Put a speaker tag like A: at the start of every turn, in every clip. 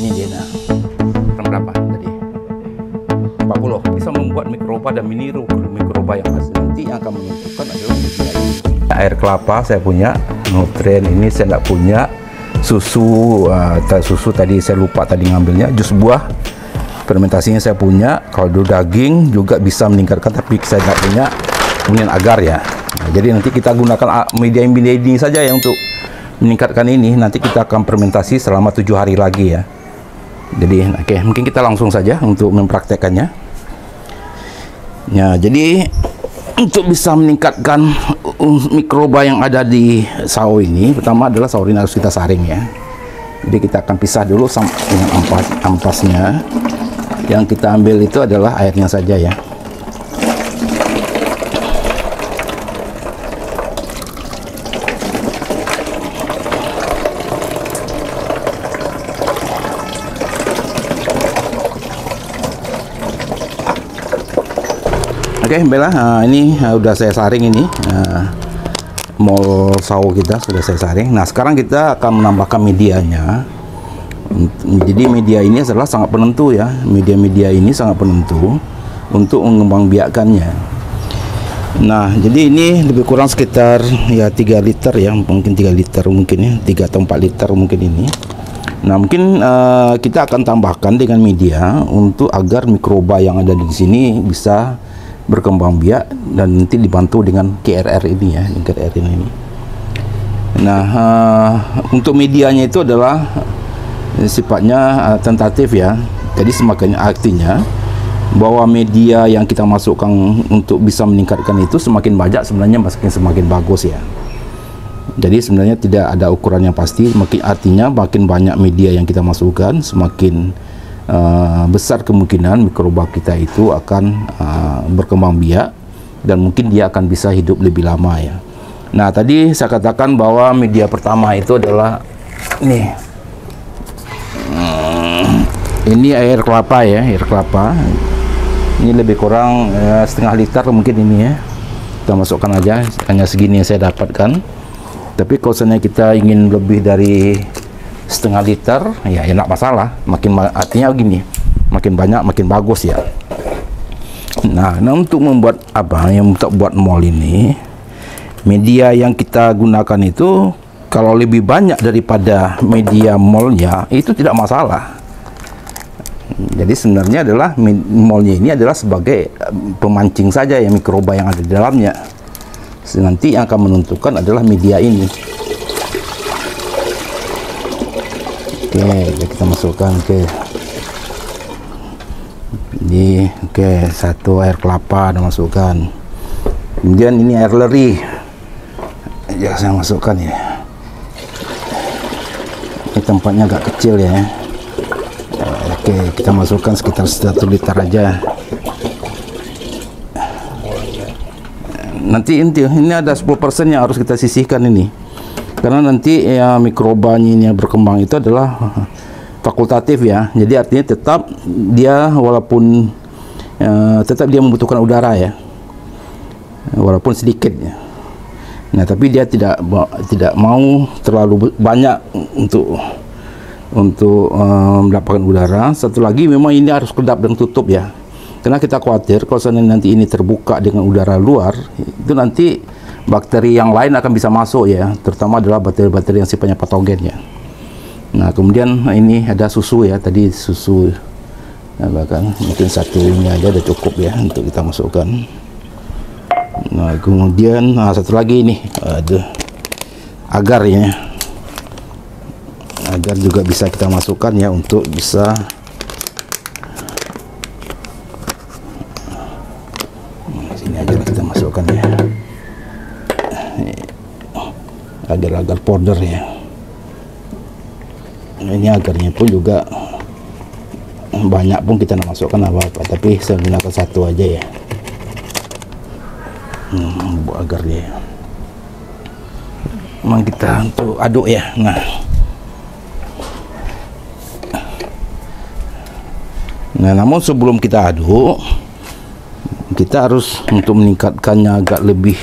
A: ini dia gram berapa tadi? 40 bisa membuat mikroba dan mini mikroba yang asli nanti yang akan menentukan adalah air. Kelapa saya punya. Nutrien ini saya tidak punya. Susu uh, susu tadi saya lupa tadi ngambilnya. Jus buah. Fermentasinya saya punya. Kaldu daging juga bisa meningkatkan tapi saya tidak punya. Kemudian agar ya. Nah, jadi nanti kita gunakan media-media ini saja ya untuk meningkatkan ini. Nanti kita akan fermentasi selama tujuh hari lagi ya jadi oke okay, mungkin kita langsung saja untuk mempraktekannya. Ya jadi untuk bisa meningkatkan mikroba yang ada di sawo ini pertama adalah sawo ini harus kita saring ya. Jadi kita akan pisah dulu dengan ampas ampasnya. Yang kita ambil itu adalah airnya saja ya Oke, okay, Bella, uh, ini uh, udah saya saring ini. Uh, mall sawo kita sudah saya saring. Nah, sekarang kita akan menambahkan medianya. Jadi media ini adalah sangat penentu ya. Media-media ini sangat penentu untuk mengembangbiakannya. Nah, jadi ini lebih kurang sekitar ya 3 liter ya, mungkin 3 liter mungkin ya, 3 atau 4 liter mungkin ini. Nah, mungkin uh, kita akan tambahkan dengan media untuk agar mikroba yang ada di sini bisa berkembang biak dan nanti dibantu dengan KRR ini ya KRR ini. Nah uh, untuk medianya itu adalah sifatnya uh, tentatif ya. Jadi semakin artinya bahwa media yang kita masukkan untuk bisa meningkatkan itu semakin banyak sebenarnya makin semakin bagus ya. Jadi sebenarnya tidak ada ukuran yang pasti makin artinya makin banyak media yang kita masukkan semakin uh, besar kemungkinan mikroba kita itu akan uh, berkembang biak dan mungkin dia akan bisa hidup lebih lama ya. Nah tadi saya katakan bahwa media pertama itu adalah nih hmm, ini air kelapa ya air kelapa. Ini lebih kurang ya, setengah liter mungkin ini ya. Kita masukkan aja hanya segini yang saya dapatkan. Tapi kalau kita ingin lebih dari setengah liter ya enak masalah. Makin artinya gini makin banyak makin bagus ya. Nah, nah untuk membuat apa? Yang untuk buat mall ini media yang kita gunakan itu kalau lebih banyak daripada media mallnya itu tidak masalah. Jadi sebenarnya adalah mallnya ini adalah sebagai pemancing saja yang mikroba yang ada di dalamnya. Nanti yang akan menentukan adalah media ini Oke, kita masukkan ke ini oke satu air kelapa dan masukkan. Kemudian ini air leri. Ya saya masukkan ya. Ini tempatnya agak kecil ya. Oke kita masukkan sekitar satu liter aja. Nanti inti ini ada 10% yang harus kita sisihkan ini karena nanti ya mikrobanya ini yang berkembang itu adalah fakultatif ya. Jadi artinya tetap dia walaupun ya, tetap dia membutuhkan udara ya. Walaupun sedikit ya. Nah tapi dia tidak tidak mau terlalu banyak untuk untuk um, mendapatkan udara. Satu lagi memang ini harus kedap dan tutup ya. Karena kita khawatir kalau nanti ini terbuka dengan udara luar itu nanti bakteri yang lain akan bisa masuk ya. Terutama adalah bakteri-bakteri yang sifatnya patogen ya. Nah kemudian ini ada susu ya. Tadi susu nah, bahkan mungkin satu ini aja udah cukup ya untuk kita masukkan. Nah kemudian nah, satu lagi ini. Ada agar ya. Agar juga bisa kita masukkan ya untuk bisa sini aja kita masukkan ya agar-agar powder ya ini agarnya pun juga banyak pun kita masukkan apa-apa. Tapi saya gunakan satu aja ya. Hmm, buat agar dia. Memang kita untuk aduk ya. Nah. Nah namun sebelum kita aduk kita harus untuk meningkatkannya agak lebih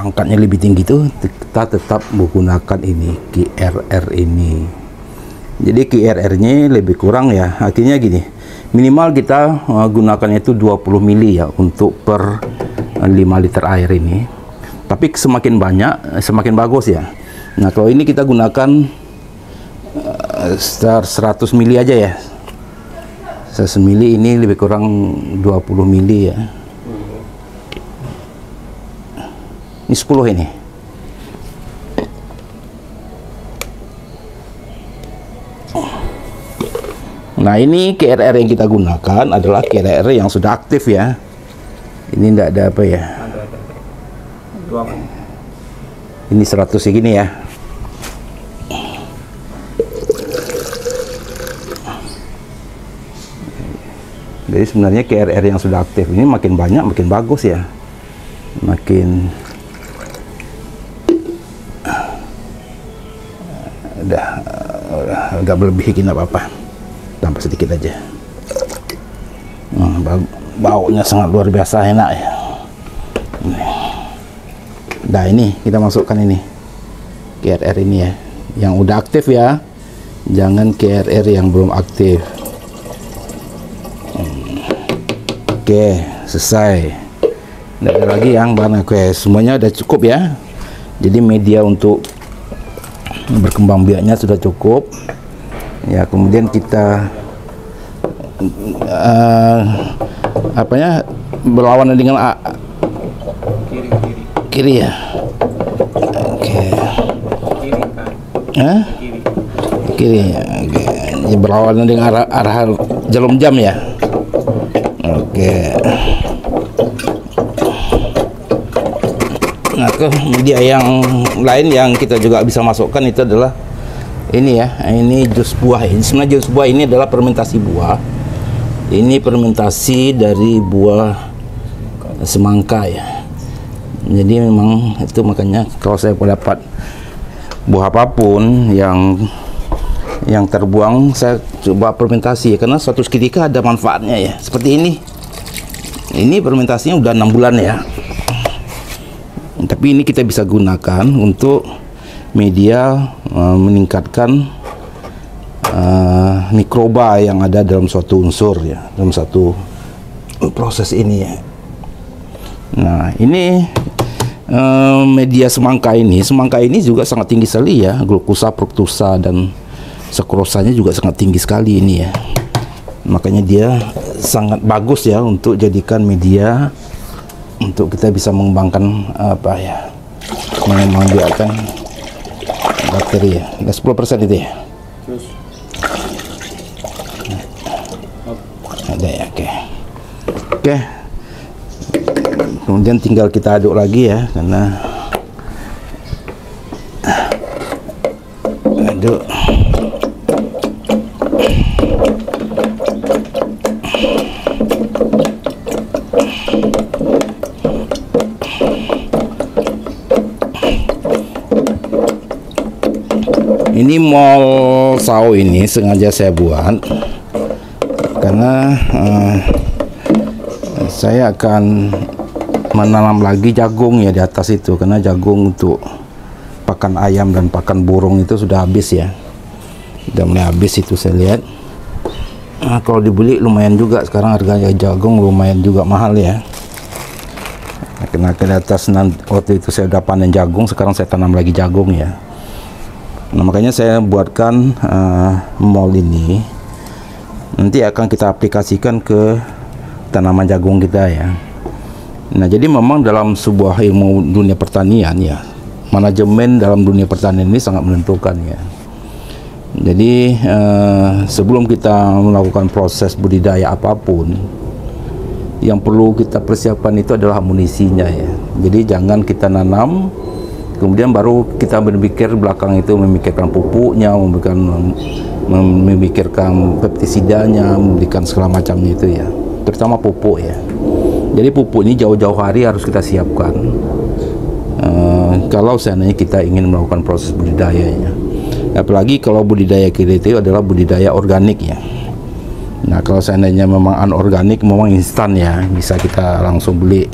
A: pangkatnya lebih tinggi itu kita tetap menggunakan ini GRR ini Jadi QRR-nya lebih kurang ya. Akhirnya gini, minimal kita uh, gunakan itu 20 mili ya untuk per uh, 5 liter air ini. Tapi semakin banyak eh, semakin bagus ya. Nah, kalau ini kita gunakan sekitar 100 mili aja ya. 100 mili ini lebih kurang 20 mili ya. Ini 10 ini. Nah ini KRR yang kita gunakan adalah KRR yang sudah aktif ya. Ini tidak ada apa ya. Ini 100 segini ya. Jadi sebenarnya KRR yang sudah aktif ini makin banyak makin bagus ya. Makin udah, udah agak berlebih gini apa-apa. Tambah sedikit aja. Hmm, baunya sangat luar biasa enak ya. Nah ini kita masukkan ini. KRR ini ya yang udah aktif ya. Jangan KRR yang belum aktif. Hmm. oke selesai. Tidak ada lagi yang bahan oke semuanya udah cukup ya. Jadi media untuk berkembang biaknya sudah cukup ya kemudian kita uh, apanya berlawanan dengan A, kiri, kiri. kiri ya oke okay. kiri kiri kiri ya oke okay. berlawanan dengan arah, arah jam ya oke okay. Ke media yang lain yang kita juga bisa masukkan itu adalah ini ya ini jus buah. Ini sebenarnya jus buah ini adalah fermentasi buah. Ini fermentasi dari buah semangka ya. Jadi memang itu makanya kalau saya dapat buah apa pun yang yang terbuang saya coba fermentasi ya. Karena suatu ketika ada manfaatnya ya. Seperti ini. Ini fermentasinya udah enam bulan ya tapi ini kita bisa gunakan untuk media uh, meningkatkan uh, mikroba yang ada dalam suatu unsur ya dalam satu proses ini ya. Nah ini uh, media semangka ini semangka ini juga sangat tinggi sekali ya glukosa, fruktosa dan sakrosanya juga sangat tinggi sekali ini ya. Makanya dia sangat bagus ya untuk jadikan media untuk kita bisa mengembangkan apa ya mengembangkan bakteri ya nggak 10 persen itu ya Terus. ada ya oke okay. oke okay. kemudian tinggal kita aduk lagi ya karena aduk ini mall sao ini sengaja saya buat karena uh, saya akan menanam lagi jagung ya di atas itu. Karena jagung untuk pakan ayam dan pakan burung itu sudah habis ya. Sudah mulai habis itu saya lihat. Nah, kalau dibeli lumayan juga. Sekarang harganya jagung lumayan juga mahal ya. Karena ke atas waktu itu saya udah panen jagung sekarang saya tanam lagi jagung ya Nah, makanya saya buatkan uh, mall ini nanti akan kita aplikasikan ke tanaman jagung kita ya. Nah, jadi memang dalam sebuah ilmu dunia pertanian ya, manajemen dalam dunia pertanian ini sangat menentukan ya. Jadi uh, sebelum kita melakukan proses budidaya apa pun, yang perlu kita persiapkan itu adalah amunisinya ya. Jadi jangan kita nanam kemudian baru kita berpikir belakang itu memikirkan pupuknya memikirkan memikirkan peptisidanya memberikan segala macamnya itu ya. Terutama pupuk ya. Jadi pupuk ini jauh-jauh hari harus kita siapkan. Uh, kalau seandainya kita ingin melakukan proses budidayanya. Apalagi kalau budidaya kita itu adalah budidaya organik ya. Nah kalau seandainya memang anorganik memang instan ya bisa kita langsung beli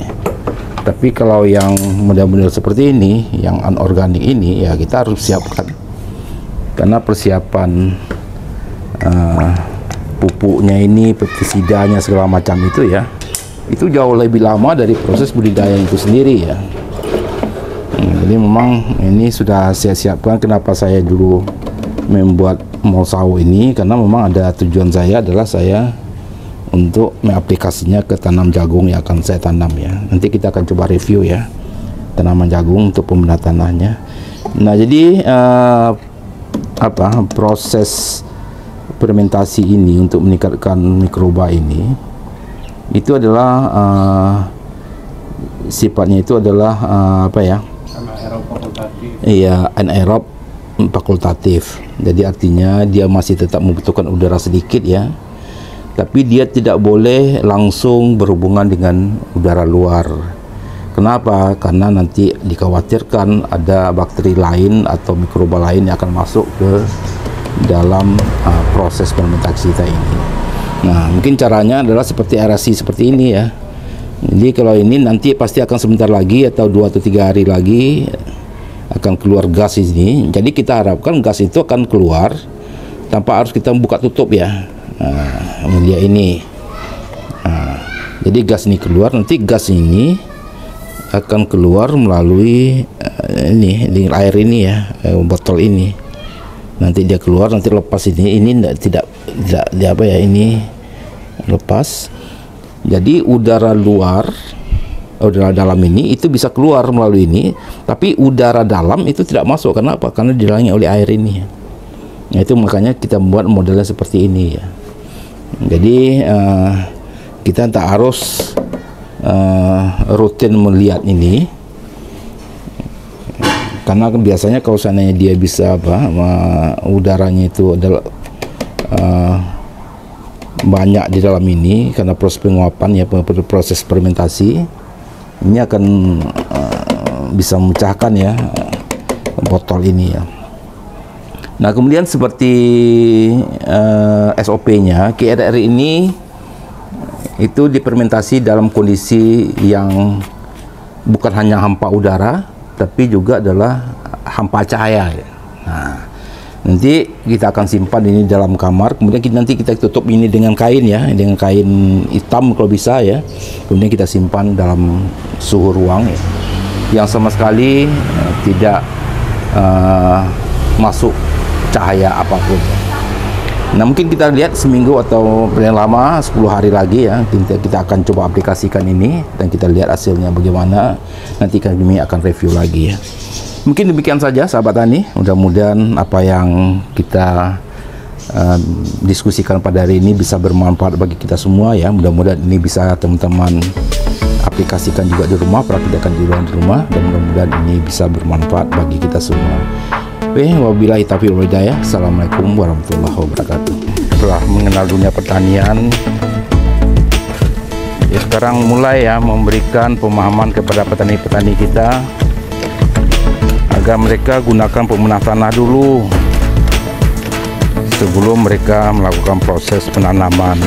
A: tapi kalau yang model-model seperti ini yang anorganik ini ya kita harus siapkan. Karena persiapan uh, pupuknya ini pestisidanya segala macam itu ya itu jauh lebih lama dari proses budidaya itu sendiri ya. Hmm, jadi memang ini sudah saya siapkan kenapa saya dulu membuat mall sawo ini karena memang ada tujuan saya adalah saya untuk mengaplikasinya ke tanam jagung yang akan saya tanam ya. Nanti kita akan coba review ya tanaman jagung untuk pembenahan tanahnya. Nah jadi uh, apa proses fermentasi ini untuk meningkatkan mikroba ini itu adalah uh, sifatnya itu adalah uh, apa ya? Anaerob fakultatif. Iya anaerob fakultatif. Jadi artinya dia masih tetap membutuhkan udara sedikit ya tapi dia tidak boleh langsung berhubungan dengan udara luar Kenapa? Karena nanti dikhawatirkan ada bakteri lain atau mikroba lain yang akan masuk ke dalam uh, proses fermentasi kita ini. Nah, mungkin caranya adalah seperti aerasi seperti ini ya. Jadi kalau ini nanti pasti akan sebentar lagi atau dua atau tiga hari lagi akan keluar gas ini. Jadi kita harapkan gas itu akan keluar tanpa harus kita buka tutup ya. Nah, media ini. Nah, jadi gas ini keluar nanti gas ini akan keluar melalui uh, ini di air ini ya uh, botol ini. Nanti dia keluar nanti lepas ini ini tidak tidak tidak apa ya ini lepas. Jadi udara luar udara dalam ini itu bisa keluar melalui ini tapi udara dalam itu tidak masuk. Karena apa? Karena dihalangi oleh air ini. Nah, itu makanya kita membuat modelnya seperti ini ya jadi uh, kita tak harus uh, rutin melihat ini. Karena kan biasanya kalau seandainya dia bisa apa uh, udaranya itu adalah uh, banyak di dalam ini karena proses penguapan ya proses fermentasi ini akan uh, bisa memecahkan ya botol ini ya Nah kemudian seperti uh, SOP-nya KRR ini itu dipermentasi dalam kondisi yang bukan hanya hampa udara tapi juga adalah hampa cahaya. Nah nanti kita akan simpan ini dalam kamar. Kemudian kita, nanti kita tutup ini dengan kain ya dengan kain hitam kalau bisa ya. Kemudian kita simpan dalam suhu ruang ya. Yang sama sekali uh, tidak uh, masuk cahaya apa pun. Nah mungkin kita lihat seminggu atau paling lama 10 hari lagi ya kita, kita akan coba aplikasikan ini dan kita lihat hasilnya bagaimana. Nanti kami akan review lagi ya. Mungkin demikian saja sahabat tani. Mudah-mudahan apa yang kita uh, diskusikan pada hari ini bisa bermanfaat bagi kita semua ya. Mudah-mudahan ini bisa teman-teman aplikasikan juga di rumah praktikkan di rumah dan mudah-mudahan ini bisa bermanfaat bagi kita semua Wabillahi taufiq wal hidayah. Assalamualaikum warahmatullahi wabarakatuh. Setelah mengenal dunia pertanian, ya sekarang mulai ya memberikan pemahaman kepada petani-petani kita agar mereka gunakan pemenah tanah dulu sebelum mereka melakukan proses penanaman